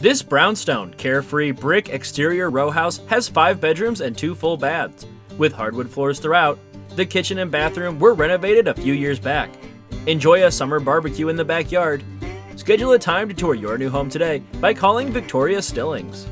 This brownstone, carefree brick exterior row house has five bedrooms and two full baths. With hardwood floors throughout, the kitchen and bathroom were renovated a few years back. Enjoy a summer barbecue in the backyard. Schedule a time to tour your new home today by calling Victoria Stillings.